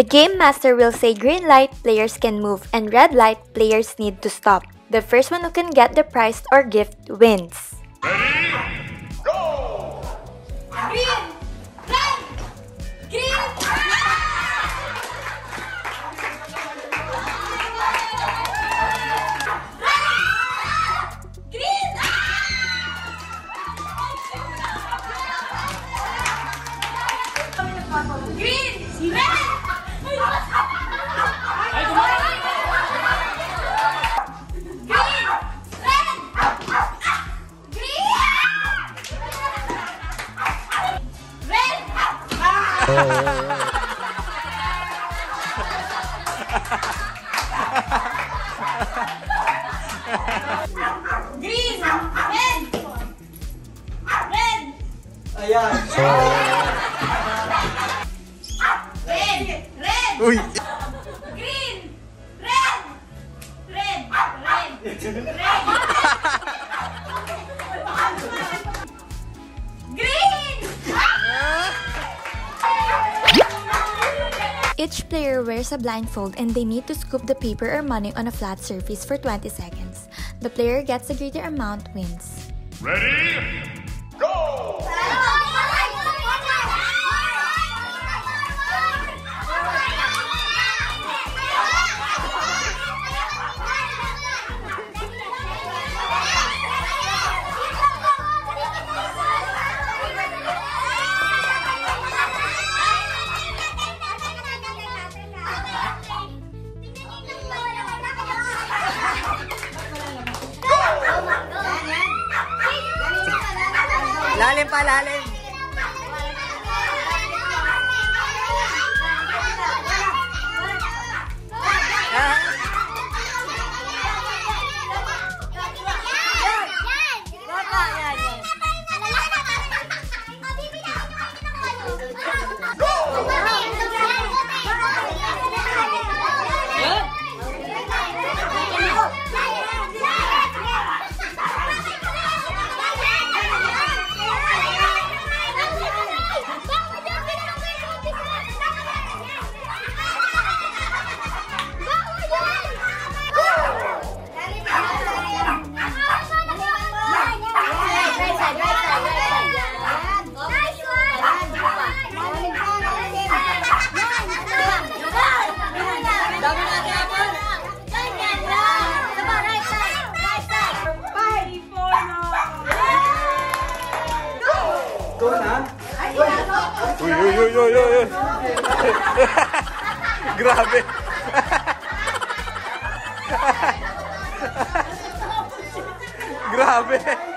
The game master will say green light, players can move, and red light, players need to stop. The first one who can get the prize or gift wins. Ready? Green! Red! Red! Ayan. Red! Red! Uy! Green! Red! Red! Red! Red! Each player wears a blindfold and they need to scoop the paper or money on a flat surface for 20 seconds. The player gets a greater amount wins. Ready? Uy, uy, uy, uy. Grabe. Grabe.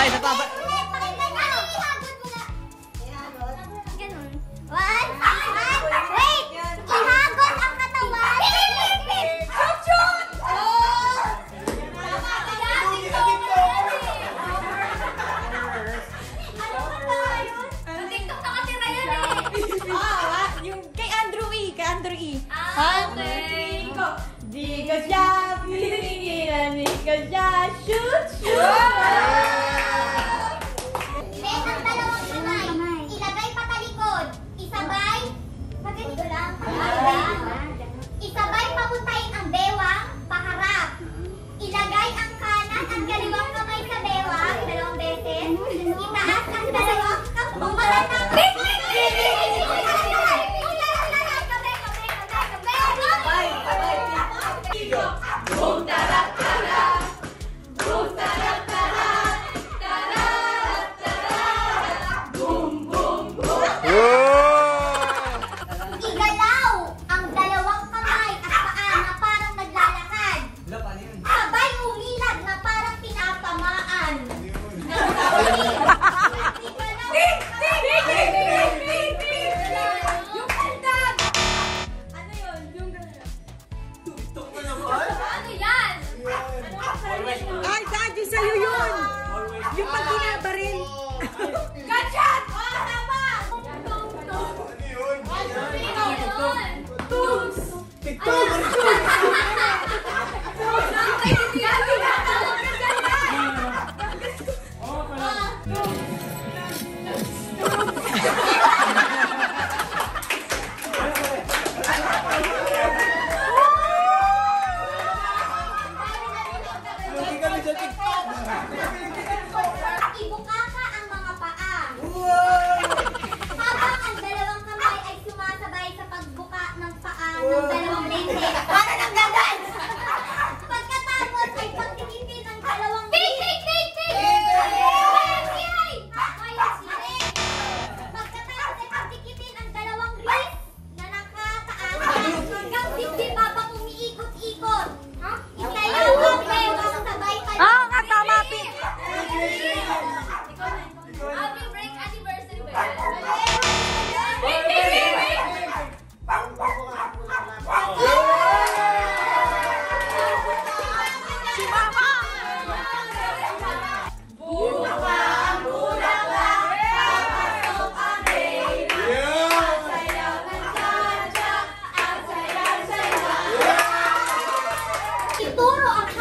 One, one, wait! Ihagod ang katawan. Shoot, shoot! Wait. Siguro ang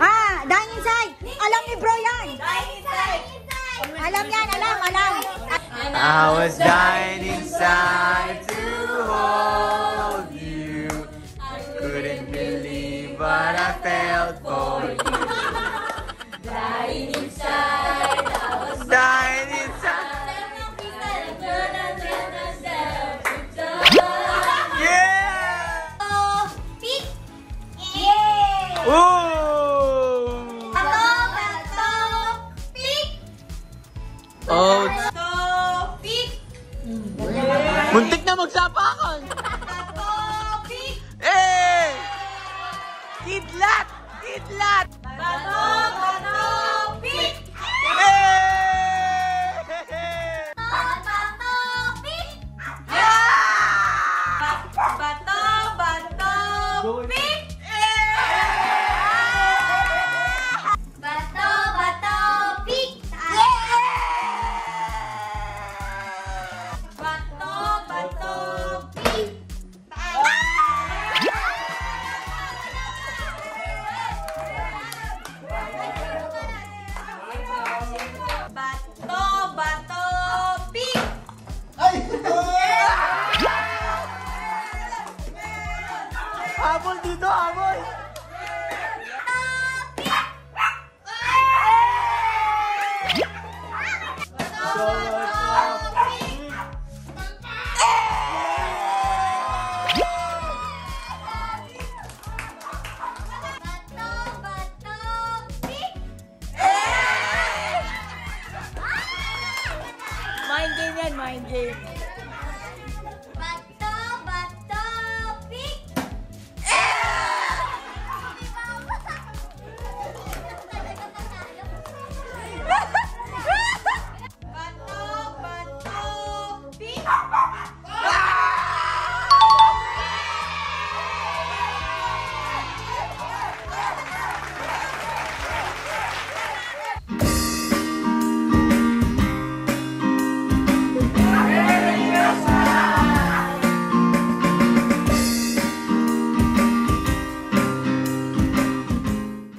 Ah, dying inside. Alam ni bro yan. Dying inside. Alam yan, alam, alam. I was dying inside.